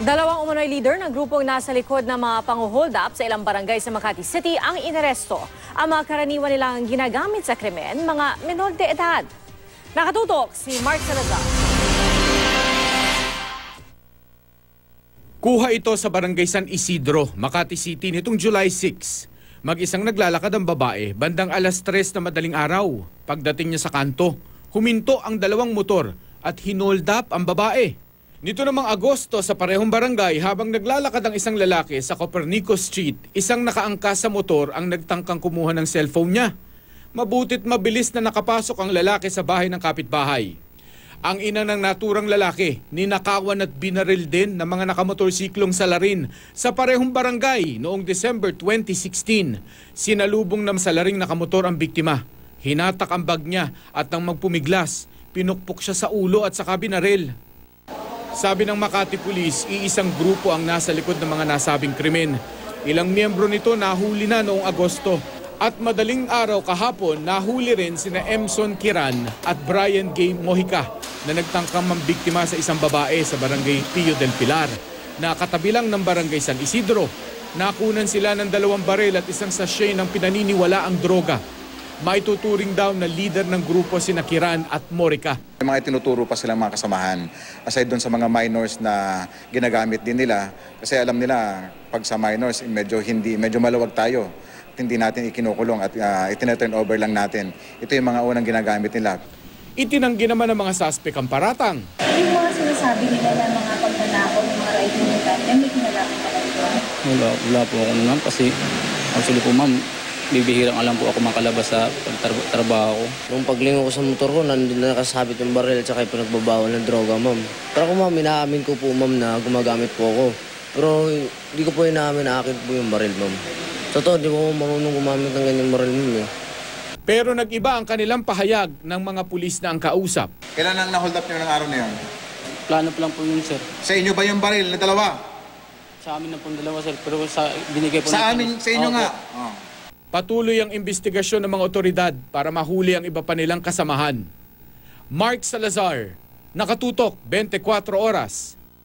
Dalawang umano'y leader ng grupong nasa likod ng mga pang-hold up sa ilang barangay sa Makati City ang inaresto. Ang mga karaniwan nilang ginagamit sa krimen, mga menor de edad. Nakatutok si Mark Salazar. Kuha ito sa Barangay San Isidro, Makati City nitong July 6. Mag-isang naglalakad ang babae bandang alas 3 na madaling araw. Pagdating niya sa kanto, huminto ang dalawang motor at hinold up ang babae. Nito namang Agosto sa parehong barangay habang naglalakad ang isang lalaki sa Copernico Street, isang nakaangkas sa motor ang nagtangkang kumuha ng cellphone niya. Mabutit mabilis na nakapasok ang lalaki sa bahay ng kapitbahay. Ang ina ng naturang lalaki, ninakawan at binaril din ng mga nakamotorsiklong salarin sa parehong barangay noong December 2016. Sinalubong ng salaring nakamotor ang biktima. Hinatak ang bag niya at nang magpumiglas, pinukpok siya sa ulo at saka binaril. Sabi ng Makati Police, iisang grupo ang nasa likod ng mga nasabing krimen. Ilang miyembro nito nahuli na noong Agosto. At madaling araw kahapon, nahuli rin sina Emson Kiran at Brian Gay Mojica na nagtangkang mambiktima sa isang babae sa barangay Pio del Pilar na katabilang ng barangay San Isidro. Nakunan sila ng dalawang baril at isang sachet ng pinaniniwala ang droga. Maituturing daw na leader ng grupo sina Kiran at Morica. May mga tinuturo pa silang mga kasamahan. Aside doon sa mga minors na ginagamit din nila, kasi alam nila pag sa minors medyo hindi medyo maluwag tayo. At Hindi natin ikinukulong at uh, itinaturn over lang natin. Ito yung mga unang ginagamit nila. Itinanggi naman ng mga suspect ang paratang. Yung mga sinasabi nila na mga pagnanakaw ng mga right eh, may kinalaman pa kayo doon. Wala, wala po ako ma'am kasi actually po ma'am, bibihirang alam po ako makalabas sa pagtrabaho ko. Nung paglingo ko sa motor ko, nandun na nakasabit yung baril at saka yung pinagbabawal ng droga, ma'am. Pero ako, ma'am, inaamin ko po, ma'am, na gumagamit po ako. Pero hindi ko po inaamin na akin po yung baril, ma'am. Totoo, di ko marunong gumamit ng ganyang baril, ma'am. Eh. Pero nag-iba ang kanilang pahayag ng mga pulis na ang kausap. Kailan ang na-hold up nyo ng araw na yun? Plano pa lang po yun sir. Sa inyo ba yung baril na dalawa? Sa amin na po dalawa sir, pero sa binigay po Sa ng- amin, sa inyo Opo. nga. Oh. Patuloy ang investigasyon ng mga otoridad para mahuli ang iba pa nilang kasamahan. Mark Salazar, nakatutok 24 oras